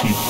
keep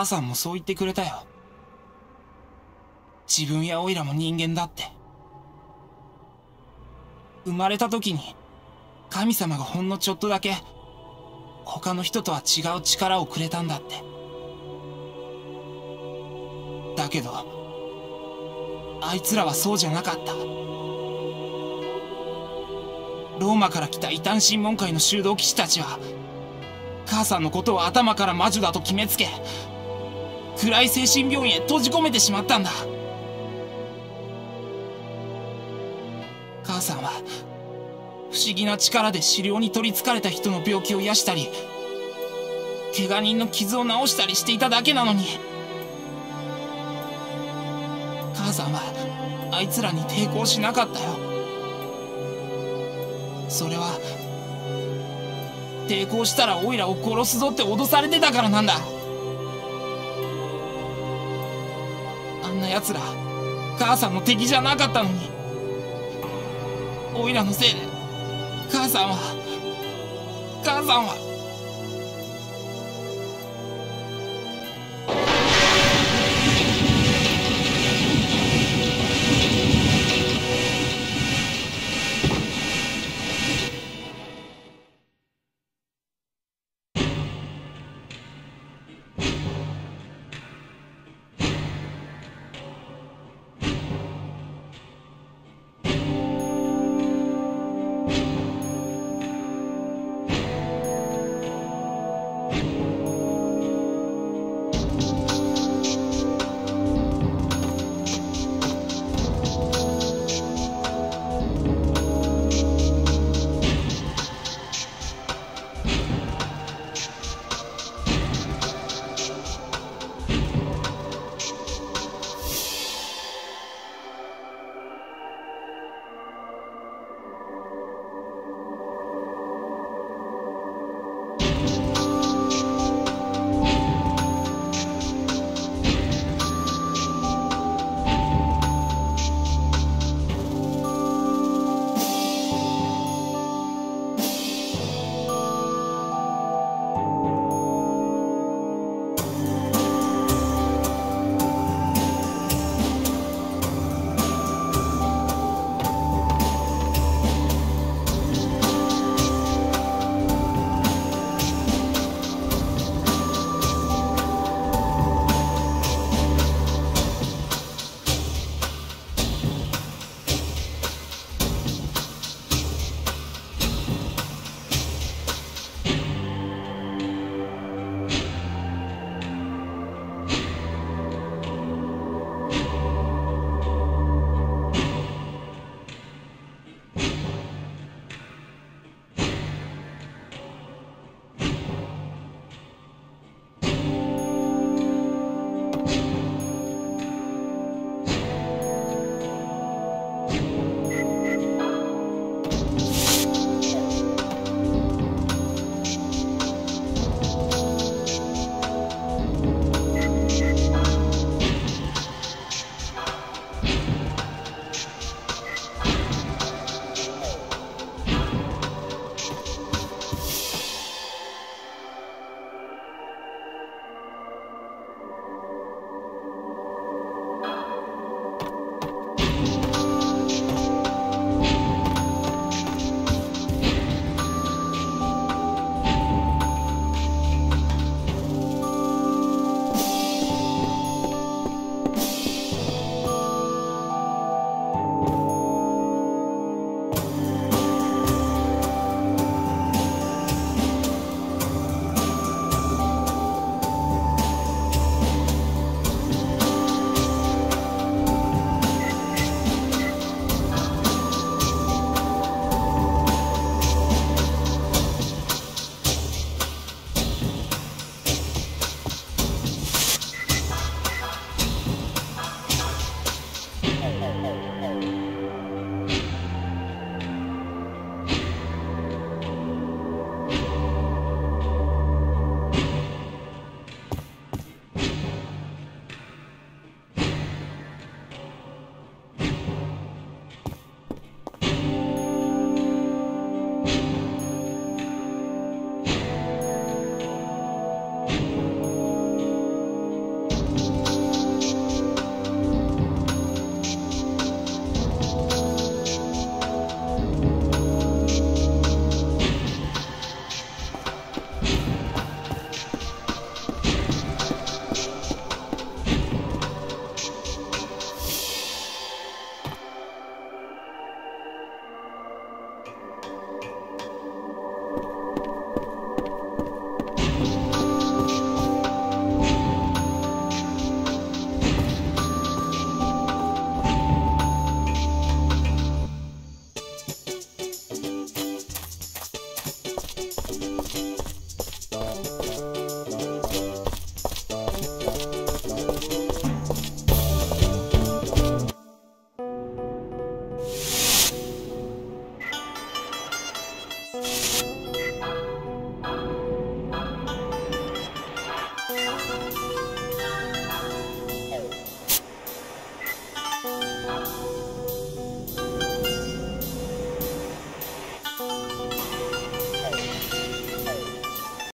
母さんもそう言ってくれたよ。自分やオイラも人間だって。生まれた時に神様がほんのちょっとだけ他の人とは違う力をくれたんだって。だけど、あいつらはそうじゃなかった。ローマから来た異端審問会の修道騎士たちは、母さんのことを頭から魔女だと決めつけ、暗い精神病院へ閉じ込めてしまったんだ。母さんは不思議な力で治療に取りつかれた人の病気を癒したり怪我人の傷を治したりしていただけなのに。母さんはあいつらに抵抗しなかったよ。それは抵抗したらオイラを殺すぞって脅されてたからなんだ。奴ら。母さんの敵じゃなかったのに。おいらのせいで。母さんは。母さんは。